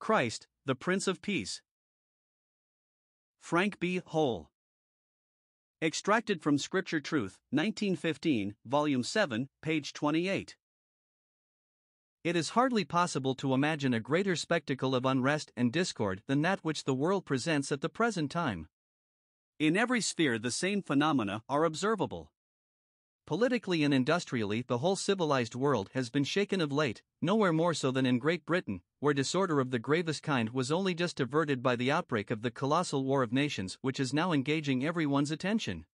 Christ, the Prince of Peace. Frank B. Hole. Extracted from Scripture Truth, 1915, Volume 7, page 28. It is hardly possible to imagine a greater spectacle of unrest and discord than that which the world presents at the present time. In every sphere, the same phenomena are observable. Politically and industrially, the whole civilized world has been shaken of late, nowhere more so than in Great Britain, where disorder of the gravest kind was only just averted by the outbreak of the colossal War of Nations, which is now engaging everyone's attention.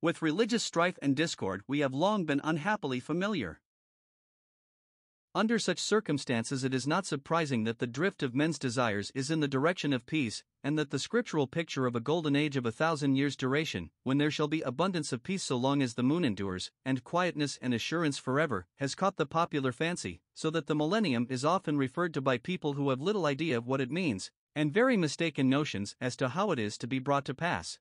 With religious strife and discord, we have long been unhappily familiar. Under such circumstances, it is not surprising that the drift of men's desires is in the direction of peace, and that the scriptural picture of a golden age of a thousand years' duration, when there shall be abundance of peace so long as the moon endures, and quietness and assurance forever, has caught the popular fancy, so that the millennium is often referred to by people who have little idea of what it means, and very mistaken notions as to how it is to be brought to pass.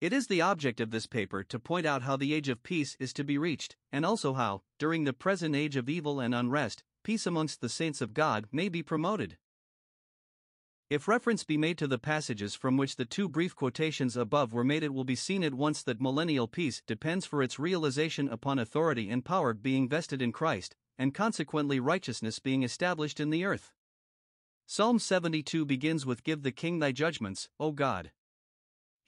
It is the object of this paper to point out how the age of peace is to be reached, and also how, during the present age of evil and unrest, peace amongst the saints of God may be promoted. If reference be made to the passages from which the two brief quotations above were made, it will be seen at once that millennial peace depends for its realization upon authority and power being vested in Christ, and consequently righteousness being established in the earth. Psalm 72 begins with Give the king thy judgments, O God.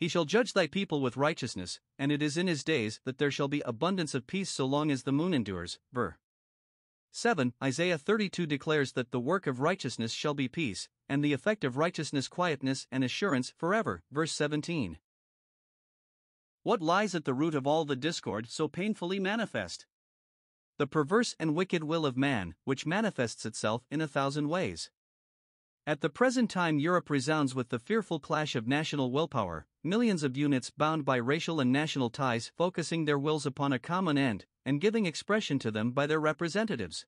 He shall judge thy people with righteousness, and it is in his days that there shall be abundance of peace so long as the moon endures. Ver. 7. Isaiah 32 declares that the work of righteousness shall be peace, and the effect of righteousness quietness and assurance forever. Verse 17. What lies at the root of all the discord so painfully manifest? The perverse and wicked will of man, which manifests itself in a thousand ways. At the present time, Europe resounds with the fearful clash of national willpower, millions of units bound by racial and national ties focusing their wills upon a common end and giving expression to them by their representatives.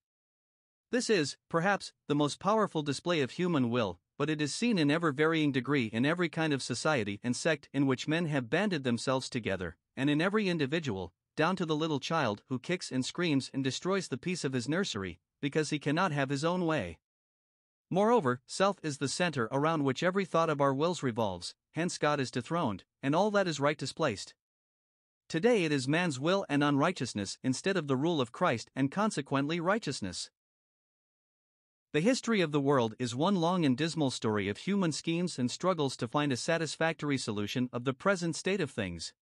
This is, perhaps, the most powerful display of human will, but it is seen in ever varying degree in every kind of society and sect in which men have banded themselves together, and in every individual, down to the little child who kicks and screams and destroys the peace of his nursery, because he cannot have his own way. Moreover, self is the center around which every thought of our wills revolves, hence God is dethroned, and all that is right displaced. Today it is man's will and unrighteousness instead of the rule of Christ and consequently righteousness. The history of the world is one long and dismal story of human schemes and struggles to find a satisfactory solution of the present state of things.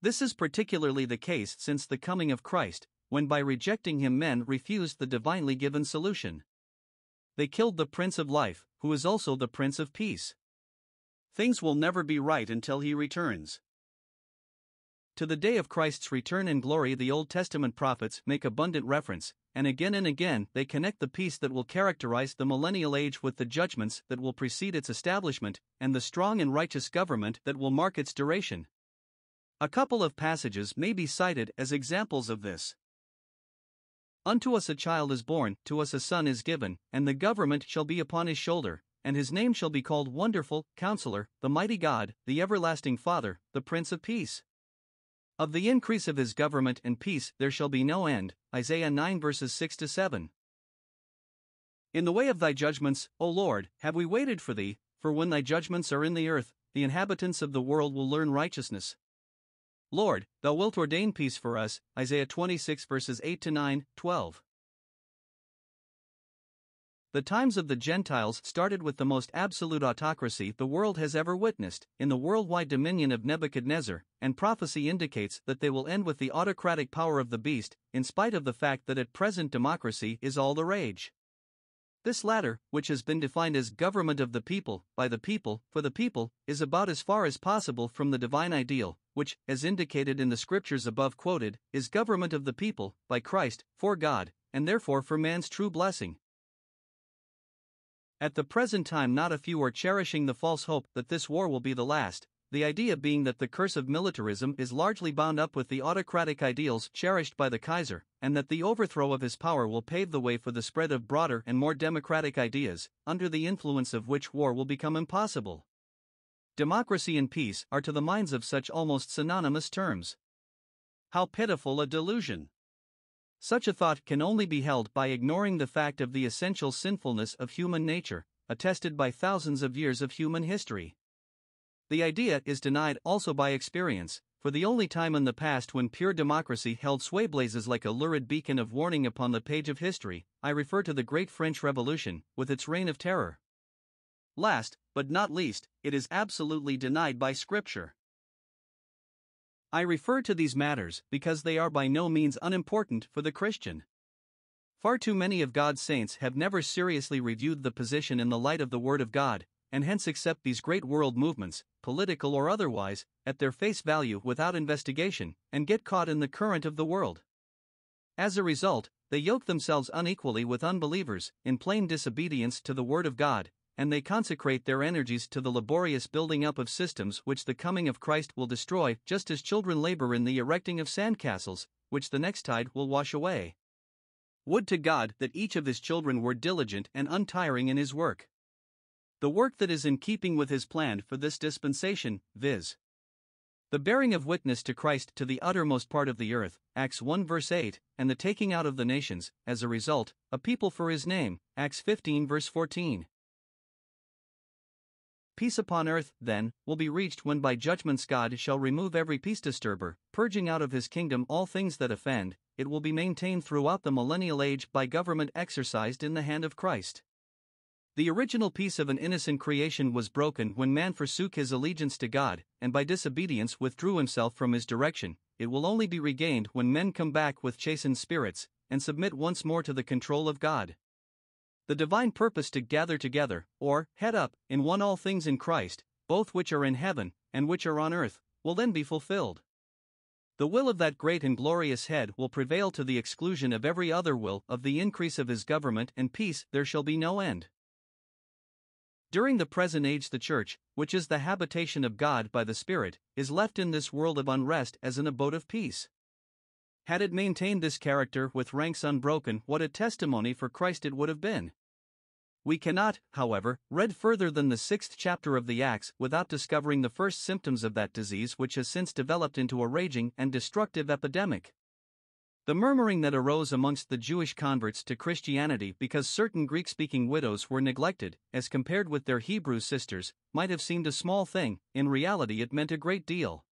This is particularly the case since the coming of Christ, when by rejecting him men refused the divinely given solution. They killed the Prince of Life, who is also the Prince of Peace. Things will never be right until he returns. To the day of Christ's return in glory, the Old Testament prophets make abundant reference, and again and again they connect the peace that will characterize the millennial age with the judgments that will precede its establishment, and the strong and righteous government that will mark its duration. A couple of passages may be cited as examples of this. Unto us a child is born, to us a son is given, and the government shall be upon his shoulder, and his name shall be called Wonderful, Counselor, the Mighty God, the Everlasting Father, the Prince of Peace. Of the increase of his government and peace there shall be no end. Isaiah 9 verses 6 to 7. In the way of thy judgments, O Lord, have we waited for thee, for when thy judgments are in the earth, the inhabitants of the world will learn righteousness. Lord, thou wilt ordain peace for us. Isaiah 26 verses 8 to 9, 12. The times of the Gentiles started with the most absolute autocracy the world has ever witnessed, in the worldwide dominion of Nebuchadnezzar, and prophecy indicates that they will end with the autocratic power of the beast, in spite of the fact that at present democracy is all the rage. This latter, which has been defined as government of the people, by the people, for the people, is about as far as possible from the divine ideal, which, as indicated in the scriptures above quoted, is government of the people, by Christ, for God, and therefore for man's true blessing. At the present time, not a few are cherishing the false hope that this war will be the last, the idea being that the curse of militarism is largely bound up with the autocratic ideals cherished by the Kaiser, and that the overthrow of his power will pave the way for the spread of broader and more democratic ideas, under the influence of which war will become impossible. Democracy and peace are to the minds of such almost synonymous terms. How pitiful a delusion! Such a thought can only be held by ignoring the fact of the essential sinfulness of human nature, attested by thousands of years of human history. The idea is denied also by experience, for the only time in the past when pure democracy held sway blazes like a lurid beacon of warning upon the page of history, I refer to the Great French Revolution, with its reign of terror. Last, but not least, it is absolutely denied by Scripture. I refer to these matters because they are by no means unimportant for the Christian. Far too many of God's saints have never seriously reviewed the position in the light of the Word of God, and hence accept these great world movements, political or otherwise, at their face value without investigation, and get caught in the current of the world. As a result, they yoke themselves unequally with unbelievers, in plain disobedience to the Word of God, and they consecrate their energies to the laborious building up of systems which the coming of Christ will destroy, just as children labor in the erecting of sandcastles, which the next tide will wash away. Would to God that each of his children were diligent and untiring in his work the work that is in keeping with his plan for this dispensation, viz. The bearing of witness to Christ to the uttermost part of the earth, Acts 1 verse 8, and the taking out of the nations, as a result, a people for his name, Acts 15 verse 14. Peace upon earth, then, will be reached when by judgments God shall remove every peace disturber, purging out of his kingdom all things that offend, it will be maintained throughout the millennial age by government exercised in the hand of Christ. The original peace of an innocent creation was broken when man forsook his allegiance to God, and by disobedience withdrew himself from his direction. It will only be regained when men come back with chastened spirits, and submit once more to the control of God. The divine purpose to gather together, or head up, in one all things in Christ, both which are in heaven, and which are on earth, will then be fulfilled. The will of that great and glorious head will prevail to the exclusion of every other will, of the increase of his government and peace there shall be no end. During the present age, the Church, which is the habitation of God by the Spirit, is left in this world of unrest as an abode of peace. Had it maintained this character with ranks unbroken, what a testimony for Christ it would have been. We cannot, however, read further than the sixth chapter of the Acts without discovering the first symptoms of that disease which has since developed into a raging and destructive epidemic. The murmuring that arose amongst the Jewish converts to Christianity because certain Greek speaking widows were neglected, as compared with their Hebrew sisters, might have seemed a small thing, in reality, it meant a great deal.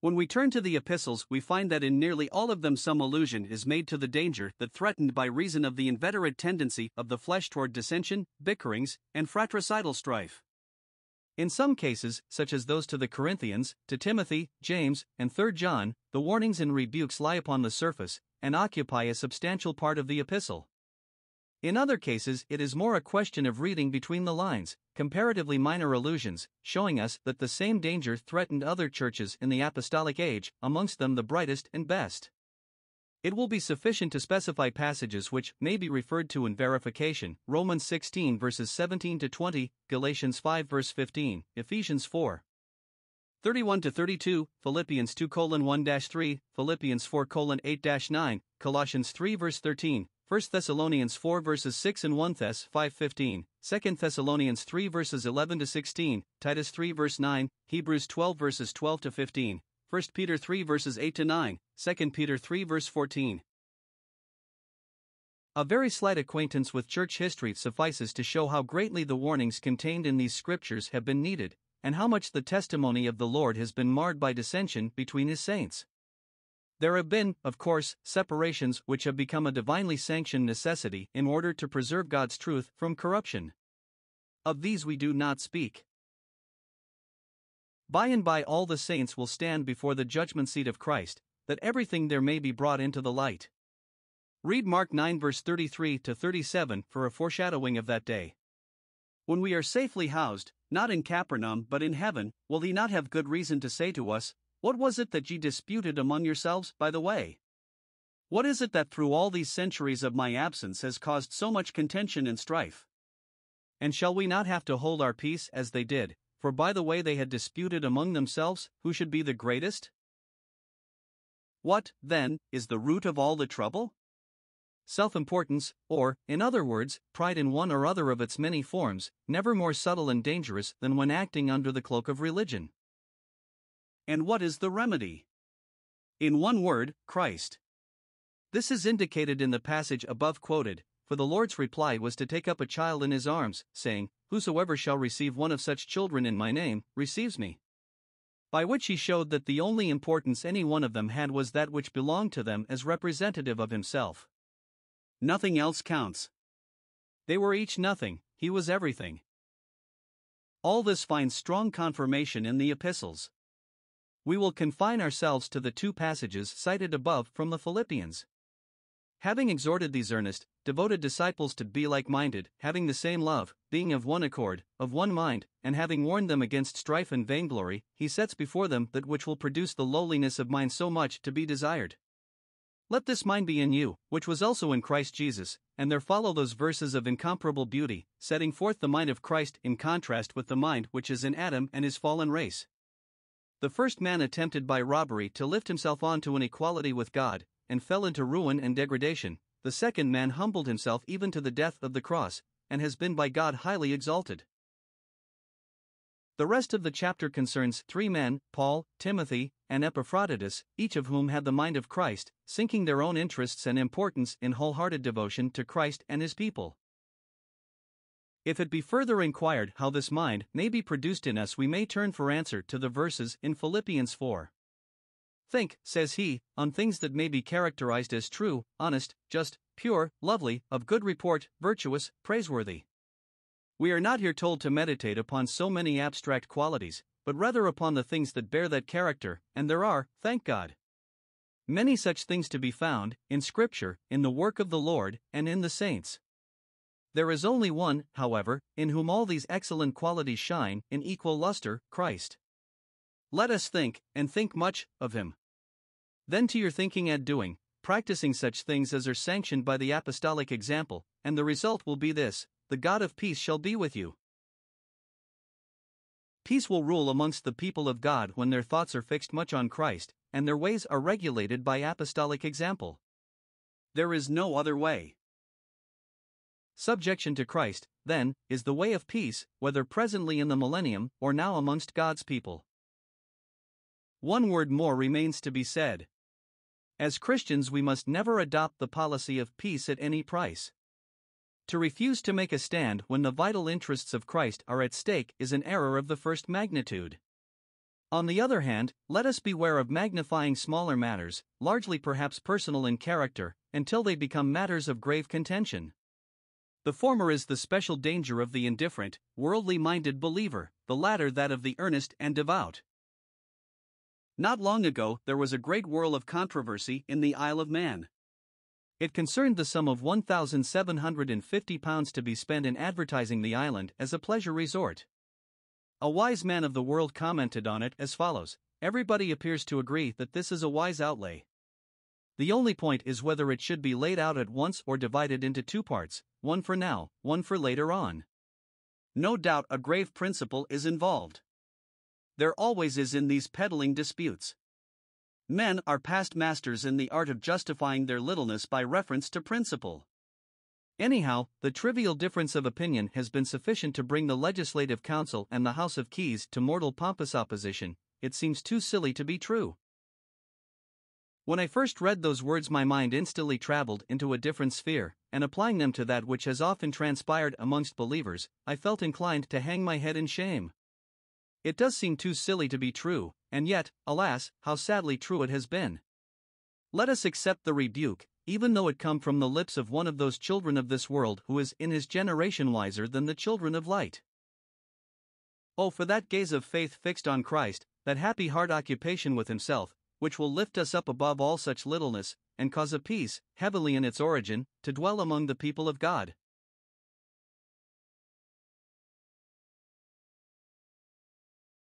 When we turn to the epistles, we find that in nearly all of them some allusion is made to the danger that threatened by reason of the inveterate tendency of the flesh toward dissension, bickerings, and fratricidal strife. In some cases, such as those to the Corinthians, to Timothy, James, and 3 John, the warnings and rebukes lie upon the surface and occupy a substantial part of the epistle. In other cases, it is more a question of reading between the lines, comparatively minor allusions, showing us that the same danger threatened other churches in the apostolic age, amongst them the brightest and best. It will be sufficient to specify passages which may be referred to in verification Romans 16 verses 17 to 20, Galatians 5 verse 15, Ephesians 4. 31 to 32, Philippians 2 1 3, Philippians 4 8 9, Colossians 3 verse 13, 1 Thessalonians 4 verses 6 and 1 Thess 5 15, 2 Thessalonians 3 verses 11 to 16, Titus 3 verse 9, Hebrews 12 verses 12 to 15, 1 Peter 3 verses 8 to 9, 2 Peter 3 verse 14. A very slight acquaintance with church history suffices to show how greatly the warnings contained in these scriptures have been needed, and how much the testimony of the Lord has been marred by dissension between his saints. There have been, of course, separations which have become a divinely sanctioned necessity in order to preserve God's truth from corruption. Of these we do not speak. By and by, all the saints will stand before the judgment seat of Christ, that everything there may be brought into the light. Read Mark 9, verse 33 to 37 for a foreshadowing of that day. When we are safely housed, not in Capernaum but in heaven, will he not have good reason to say to us, What was it that ye disputed among yourselves by the way? What is it that through all these centuries of my absence has caused so much contention and strife? And shall we not have to hold our peace as they did, for by the way they had disputed among themselves who should be the greatest? What, then, is the root of all the trouble? Self importance, or, in other words, pride in one or other of its many forms, never more subtle and dangerous than when acting under the cloak of religion. And what is the remedy? In one word, Christ. This is indicated in the passage above quoted, for the Lord's reply was to take up a child in his arms, saying, Whosoever shall receive one of such children in my name, receives me. By which he showed that the only importance any one of them had was that which belonged to them as representative of himself. Nothing else counts. They were each nothing, he was everything. All this finds strong confirmation in the epistles. We will confine ourselves to the two passages cited above from the Philippians. Having exhorted these earnest, devoted disciples to be like minded, having the same love, being of one accord, of one mind, and having warned them against strife and vainglory, he sets before them that which will produce the lowliness of mind so much to be desired. Let this mind be in you, which was also in Christ Jesus, and there follow those verses of incomparable beauty, setting forth the mind of Christ in contrast with the mind which is in Adam and his fallen race. The first man attempted by robbery to lift himself on to an equality with God, and fell into ruin and degradation, the second man humbled himself even to the death of the cross, and has been by God highly exalted. The rest of the chapter concerns three men, Paul, Timothy, and Epaphroditus, each of whom had the mind of Christ, sinking their own interests and importance in wholehearted devotion to Christ and his people. If it be further inquired how this mind may be produced in us, we may turn for answer to the verses in Philippians 4. Think, says he, on things that may be characterized as true, honest, just, pure, lovely, of good report, virtuous, praiseworthy. We are not here told to meditate upon so many abstract qualities, but rather upon the things that bear that character, and there are, thank God. Many such things to be found, in Scripture, in the work of the Lord, and in the saints. There is only one, however, in whom all these excellent qualities shine, in equal luster, Christ. Let us think, and think much, of him. Then to your thinking and doing, practicing such things as are sanctioned by the apostolic example, and the result will be this the God of peace shall be with you. Peace will rule amongst the people of God when their thoughts are fixed much on Christ, and their ways are regulated by apostolic example. There is no other way. Subjection to Christ, then, is the way of peace, whether presently in the millennium or now amongst God's people. One word more remains to be said. As Christians, we must never adopt the policy of peace at any price. To refuse to make a stand when the vital interests of Christ are at stake is an error of the first magnitude. On the other hand, let us beware of magnifying smaller matters, largely perhaps personal in character, until they become matters of grave contention. The former is the special danger of the indifferent, worldly minded believer, the latter that of the earnest and devout. Not long ago, there was a great whirl of controversy in the Isle of Man. It concerned the sum of £1,750 to be spent in advertising the island as a pleasure resort. A wise man of the world commented on it as follows Everybody appears to agree that this is a wise outlay. The only point is whether it should be laid out at once or divided into two parts, one for now, one for later on. No doubt a grave principle is involved there always is in these peddling disputes. Men are past masters in the art of justifying their littleness by reference to principle. Anyhow, the trivial difference of opinion has been sufficient to bring the Legislative Council and the House of Keys to mortal pompous opposition, it seems too silly to be true. When I first read those words, my mind instantly traveled into a different sphere, and applying them to that which has often transpired amongst believers, I felt inclined to hang my head in shame. It does seem too silly to be true, and yet, alas, how sadly true it has been. Let us accept the rebuke, even though it come from the lips of one of those children of this world who is in his generation wiser than the children of light. Oh, for that gaze of faith fixed on Christ, that happy heart occupation with himself, which will lift us up above all such littleness, and cause a peace, heavenly in its origin, to dwell among the people of God.